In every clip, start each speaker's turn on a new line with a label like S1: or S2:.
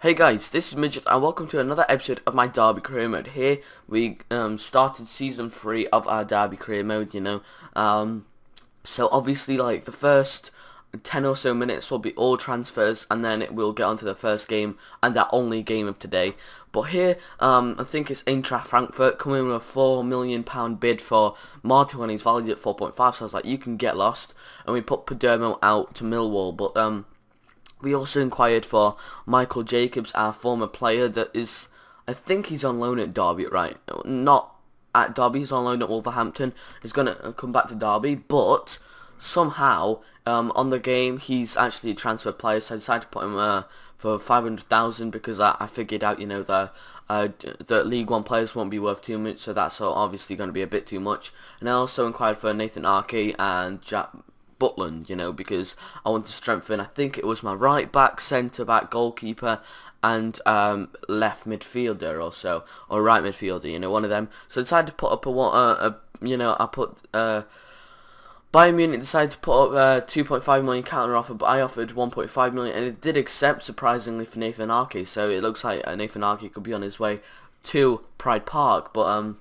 S1: Hey guys, this is Midget and welcome to another episode of my Derby Career Mode. Here we um, started season 3 of our Derby Career Mode, you know. Um, so obviously like the first 10 or so minutes will be all transfers and then it will get on to the first game and our only game of today. But here, um, I think it's Eintracht Frankfurt coming with a £4 million bid for Martin when he's valued at 4.5 so I was like, you can get lost. And we put Padermo out to Millwall, but um, we also inquired for Michael Jacobs, our former player that is, I think he's on loan at Derby, right? Not at Derby, he's on loan at Wolverhampton. He's going to come back to Derby, but somehow um, on the game he's actually a transfer player, so I decided to put him uh, for 500,000 because I, I, figured out, you know, the, uh, the League One players won't be worth too much, so that's obviously going to be a bit too much. And I also inquired for Nathan Aké and Jack Butland, you know, because I want to strengthen, I think it was my right back, centre back, goalkeeper, and um, left midfielder or so, or right midfielder, you know, one of them. So I decided to put up a, a, a you know, I put, uh, Bayern Munich decided to put up a 2.5 million counter offer, but I offered 1.5 million, and it did accept surprisingly for Nathan Aké, so it looks like uh, Nathan Aké could be on his way to Pride Park, but um,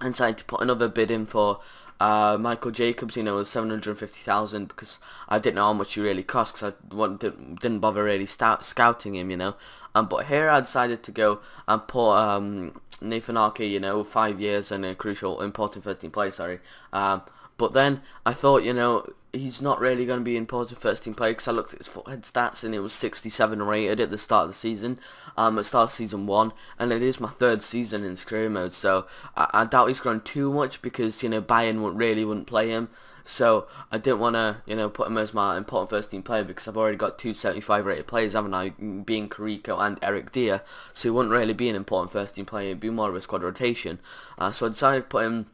S1: I decided to put another bid in for uh, Michael Jacobs, you know, was 750,000 because I didn't know how much he really cost because I didn't, didn't bother really scouting him, you know. Um, but here I decided to go and put um, Nathan Aké, you know, five years and a crucial, important first team play, sorry. Um, but then I thought, you know, he's not really going to be important first team play because I looked at his Futhead stats and it was 67 rated at the start of the season, um, at start of season 1, and it is my third season in career mode, so I, I doubt he's grown too much because, you know, Bayern wouldn't, really wouldn't play him, so I didn't want to, you know, put him as my important first team player because I've already got two 75 rated players, haven't I, being Carrico and Eric Dier, so he wouldn't really be an important first team player, it'd be more of a squad rotation, uh, so I decided to put him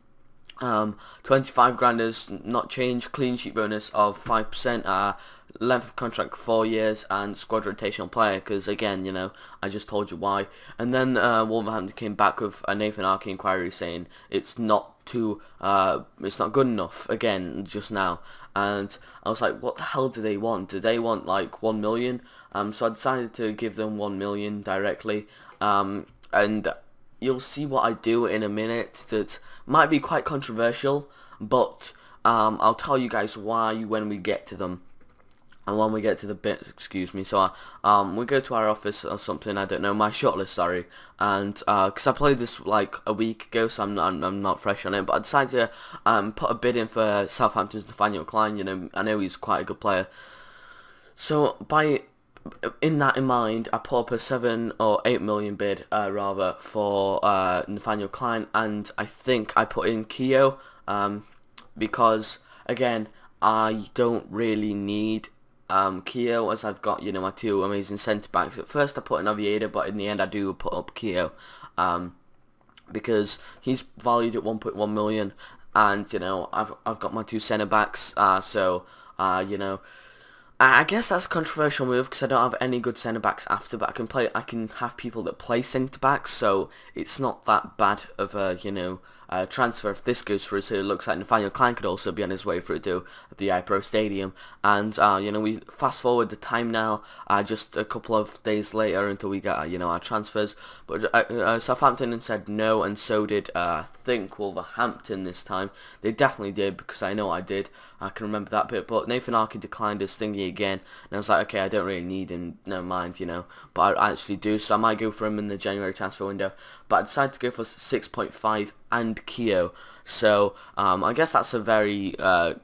S1: um, 25 grand is not change, clean sheet bonus of 5%, uh, length of contract 4 years, and squad rotational player, because again, you know, I just told you why. And then uh, Wolverhampton came back with a Nathan Aké inquiry saying it's not too, uh, it's not good enough, again, just now. And I was like, what the hell do they want? Do they want like 1 million? Um, so I decided to give them 1 million directly. Um, and you'll see what I do in a minute that might be quite controversial, but um, I'll tell you guys why when we get to them. And when we get to the bit, excuse me, so um, we go to our office or something, I don't know, my shortlist, sorry, and, because uh, I played this, like, a week ago, so I'm not, I'm, not fresh on it, but I decided to um, put a bid in for Southampton's Nathaniel Clyne, you know, I know he's quite a good player. So, by in that in mind, I put up a seven or eight million bid, uh, rather, for uh, Nathaniel Clyne, and I think I put in Keogh, um, because again, I don't really need um, Keogh as I've got, you know, my two amazing centre backs. At first, I put in Oviedo, but in the end, I do put up Keogh, um, because he's valued at 1.1 million, and you know, I've I've got my two centre backs, uh, so uh, you know. I guess that's a controversial move because I don't have any good centre backs after, but I can play. I can have people that play centre backs, so it's not that bad of a you know uh, transfer if this goes through. So it looks like Nathaniel Clyne could also be on his way through to the iPro Stadium. And uh, you know we fast forward the time now, uh, just a couple of days later until we get uh, you know our transfers. But uh, uh, Southampton said no, and so did I think Wolverhampton this time. They definitely did because I know I did. I can remember that bit. But Nathan Aké declined his thingy again, and I was like, okay, I don't really need him, no mind, you know. But I actually do, so I might go for him in the January transfer window. But I decided to go for 6.5 and Keogh. So um, I guess that's a very uh,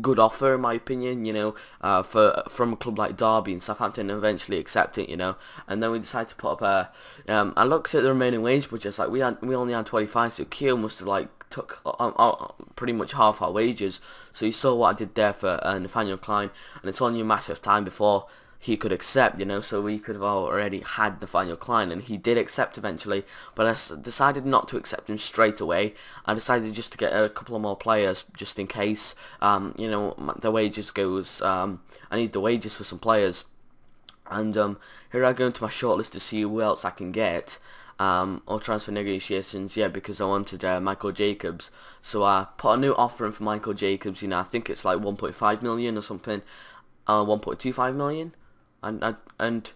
S1: good offer in my opinion, you know, uh, for from a club like Derby and Southampton eventually accept it, you know. And then we decided to put up a. Um, I looked at the remaining wage budget, like we had we only had 25, so Keogh must have like took uh, uh, pretty much half our wages. So you saw what I did there for uh, Nathaniel Clyne, and it's only a matter of time before he could accept, you know, so we could have already had Nathaniel Clyne, and he did accept eventually, but I decided not to accept him straight away. I decided just to get a couple of more players, just in case, um, you know, the wages goes, um, I need the wages for some players. And um, here I go into my shortlist to see who else I can get, um, or transfer negotiations, yeah, because I wanted uh, Michael Jacobs. So I put a new offer in for Michael Jacobs, you know, I think it's like 1.5 million or something, uh, 1.25 million and and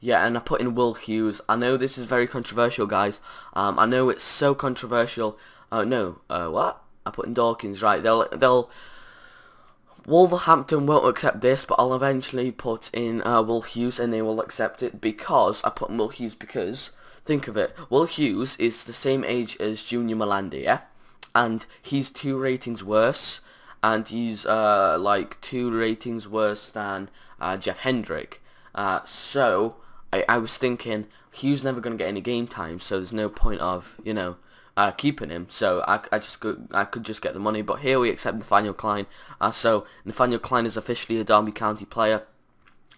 S1: yeah, and I put in Will Hughes. I know this is very controversial, guys. Um, I know it's so controversial. Uh, no, uh, what? I put in Dawkins, right? They'll they'll Wolverhampton won't accept this, but I'll eventually put in uh, Will Hughes, and they will accept it because I put Will Hughes because think of it. Will Hughes is the same age as Junior Malanda, yeah, and he's two ratings worse, and he's uh like two ratings worse than uh, Jeff Hendrick. Uh, so I I was thinking Hughes never gonna get any game time, so there's no point of you know uh, keeping him. So I, I just could, I could just get the money. But here we accept Nathaniel Clyne. Uh, so Nathaniel Clyne is officially a Derby County player.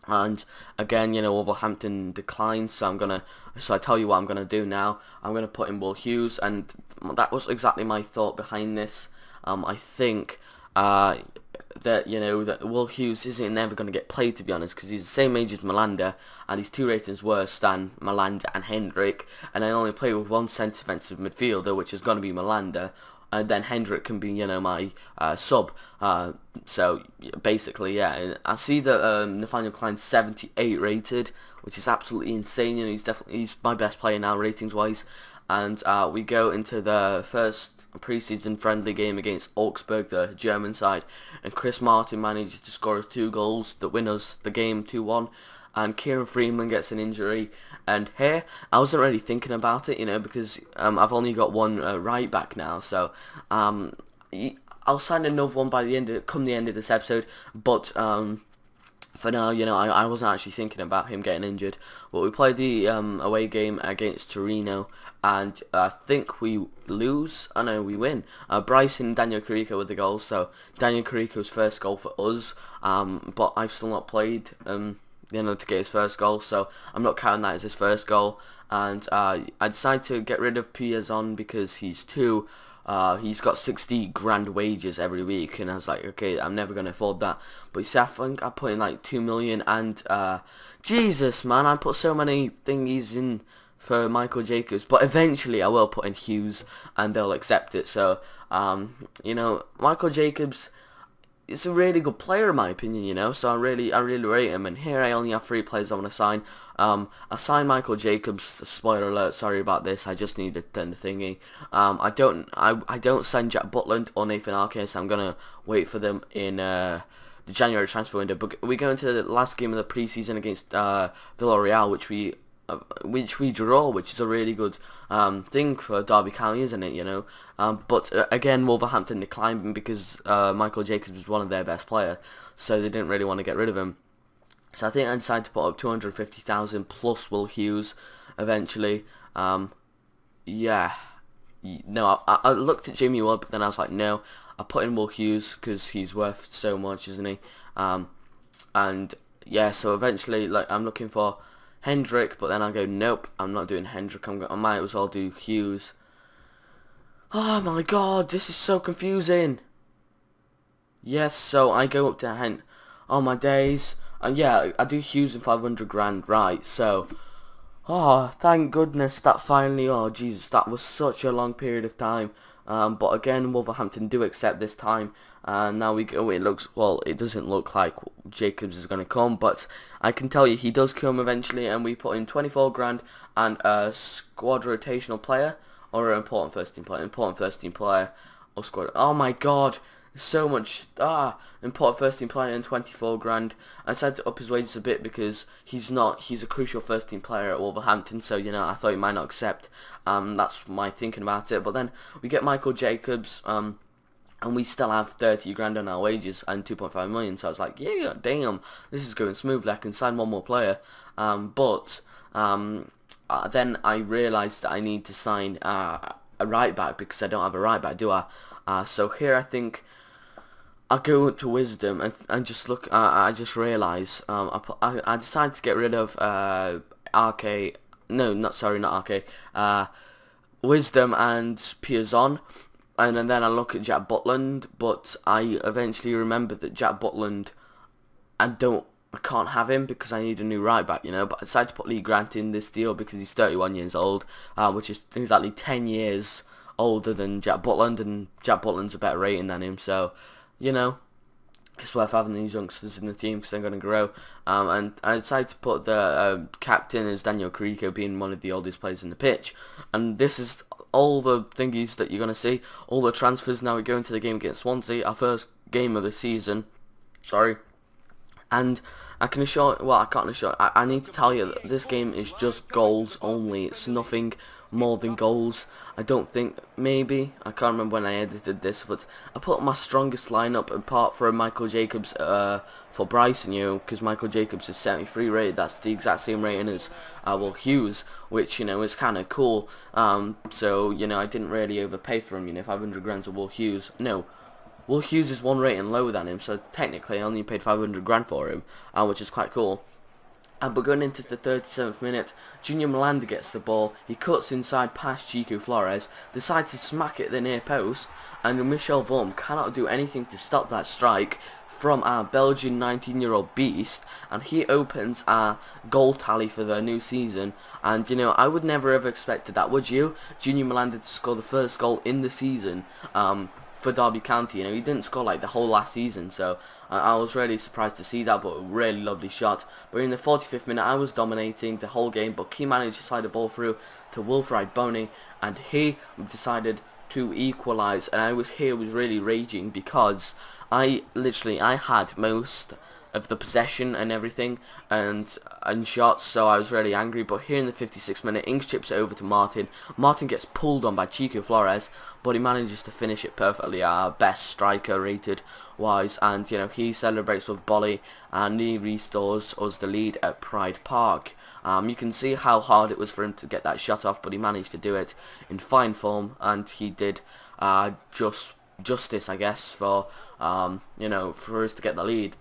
S1: And again, you know, Wolverhampton declines, so I'm gonna. So I tell you what I'm gonna do now. I'm gonna put in Will Hughes, and that was exactly my thought behind this. Um, I think uh, that you know that Will Hughes isn't never going to get played to be honest because he's the same age as Malanda and he's two ratings worse than Malanda and Hendrick and I only play with one centre defensive midfielder which is going to be Malanda and then Hendrick can be you know my uh, sub. Uh, so basically yeah I see that um, Nathaniel Clyne's 78 rated which is absolutely insane you know he's definitely he's my best player now ratings wise and uh, we go into the first preseason friendly game against Augsburg, the German side, and Chris Martin manages to score two goals that win us the game 2-1, and Kieron Freeman gets an injury, and here, I wasn't really thinking about it, you know, because um, I've only got one uh, right back now, so um, I'll sign another one by the end of, come the end of this episode, but um, for now, you know, I, I wasn't actually thinking about him getting injured. But we played the um, away game against Torino, and I think we lose. I know we win. Uh, Bryson Daniel Carrico with the goals, so Daniel Carrico's first goal for us. Um, but I've still not played, um, you know, to get his first goal, so I'm not counting that as his first goal. And uh, I decided to get rid of Piazon because he's too uh, he's got 60 grand wages every week, and I was like, okay, I'm never to afford that. But you see, I think I put in like 2 million, and uh, Jesus, man, I put so many thingies in for Michael Jacobs, but eventually I will put in Hughes, and they'll accept it. So, um, you know, Michael Jacobs is a really good player in my opinion, you know, so I really, I really rate him, and here I only have three players I want to sign. Um, I signed Michael Jacobs. Spoiler alert. Sorry about this. I just need to turn the thingy. Um, I don't. I I don't sign Jack Butland or Nathan so I'm gonna wait for them in uh, the January transfer window. But we go into the last game of the preseason against uh, Villarreal, which we which we draw, which is a really good um, thing for Derby County, isn't it? You know, um, but uh, again, Wolverhampton declined because uh, Michael Jacobs was one of their best players, so they didn't really want to get rid of him. So I think I decided to put up 250,000 plus Will Hughes eventually. Um, yeah. No, I, I, looked at Jimmy Wood, but then I was like, no. I put in Will Hughes because he's worth so much, isn't he? Um, and yeah, so eventually, like, I'm looking for Hendrick, but then I go, nope, I'm not doing Hendrick. I'm I might as well do Hughes. Oh my god, this is so confusing. Yes, so I go up to Hen. Oh my days. And yeah, I do Hughes and 500 grand, right, so... Oh, thank goodness that finally, oh Jesus, that was such a long period of time. Um, but again, Wolverhampton do accept this time. And now we go, it looks, well, it doesn't look like Jacobs is going to come, but I can tell you he does come eventually, and we put in 24 grand and a squad rotational player, or an important first team player, important first team player, or squad, oh my god, so much ah important first team player and 24 grand. I decided to up his wages a bit because he's not he's a crucial first team player at Wolverhampton so you know I thought he might not accept um that's my thinking about it. But then we get Michael Jacobs um and we still have 30 grand on our wages and 2.5 million so I was like yeah damn this is going smoothly I can sign one more player um but um uh, then I realised that I need to sign uh, a right back because I don't have a right back do I uh, so here I think I go to Wisdom and and just look. Uh, I just realise um, I I decided to get rid of uh, RK. No, not sorry, not RK. Uh, Wisdom and Piazon, and, and then I look at Jack Butland, but I eventually remember that Jack Butland, I don't. I can't have him because I need a new right back, you know. But I decided to put Lee Grant in this deal because he's 31 years old, uh, which is exactly 10 years older than Jack Butland, and Jack Butland's a better rating than him. So you know, it's worth having these youngsters in the team because they're going to grow. Um, and I decided to put the uh, captain as Daniel Carrico being one of the oldest players in the pitch. And this is all the thingies that you're going to see. All the transfers now we go into the game against Swansea, our first game of the season. Sorry. And I can assure, well, I can't assure, I, I need to tell you that this game is just goals only. It's nothing more than goals. I don't think, maybe, I can't remember when I edited this, but I put my strongest lineup apart from Michael Jacobs uh, for Bryson, you know, because Michael Jacobs is 73 rated. That's the exact same rating as uh, Will Hughes, which, you know, is kind of cool. Um, so, you know, I didn't really overpay for him, you know, 500 grand for Will Hughes. No, Will Hughes is one rating lower than him, so technically I only paid 500 grand for him, uh, which is quite cool. And going into the 37th minute, Junior Malanda gets the ball, he cuts inside past Chico Flores, decides to smack it the near post, and Michel Vorm cannot do anything to stop that strike from our Belgian 19-year-old beast, and he opens our goal tally for the new season, and you know, I would never have expected that, would you? Junior Malanda to score the first goal in the season, um, for Derby County. You know, he didn't score like the whole last season, so I was really surprised to see that, but a really lovely shot. But in the 45th minute, I was dominating the whole game, but he managed to slide the ball through to Wilfried Bony, and he decided to equalise, and I was here was really raging because I literally, I had most of the possession and everything and and shots so I was really angry. But here in the 56th minute Ings chips it over to Martin. Martin gets pulled on by Chico Flores but he manages to finish it perfectly. Our best striker rated wise and you know he celebrates with Bolly and he restores us the lead at Pride Park. Um, you can see how hard it was for him to get that shot off but he managed to do it in fine form and he did uh, just justice I guess for um, you know for us to get the lead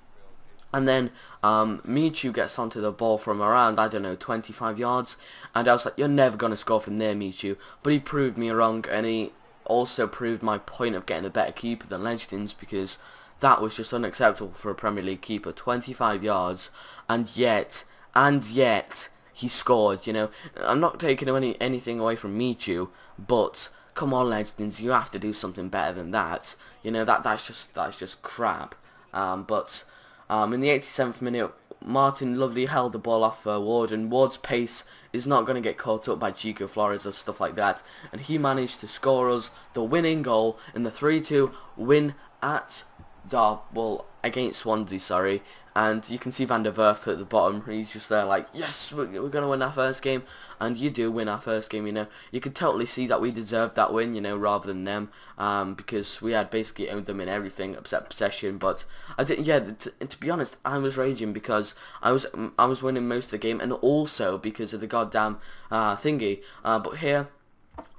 S1: and then um, Michu gets onto the ball from around, I don't know, 25 yards. And I was like, you're never going to score from there, Michu. But he proved me wrong, and he also proved my point of getting a better keeper than Legzdins, because that was just unacceptable for a Premier League keeper. 25 yards, and yet, and yet, he scored, you know. I'm not taking any anything away from Michu, but come on, Legzdins, you have to do something better than that. You know, that that's just, that's just crap. Um, but um, in the 87th minute, Martin Lovely held the ball off uh, Ward, and Ward's pace is not going to get caught up by Chico Flores or stuff like that. And he managed to score us the winning goal in the 3-2 win at Dar well against Swansea, sorry. And you can see Van der Werf at the bottom. He's just there like, yes, we're, we're going to win our first game. And you do win our first game, you know. You can totally see that we deserved that win, you know, rather than them. Um, because we had basically owned them in everything except possession. But I didn't, yeah, to, be honest, I was raging because I was I was winning most of the game. And also because of the goddamn uh, thingy. Uh, but here,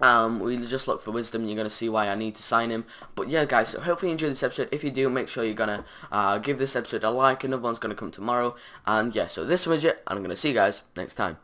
S1: um, we just look for Wisdom you're going to see why I need to sign him. But yeah guys, so hopefully you enjoyed this episode. If you do, make sure you're going to uh, give this episode a like. Another one's going to come tomorrow. And yeah, so this was it. And I'm going to see you guys next time.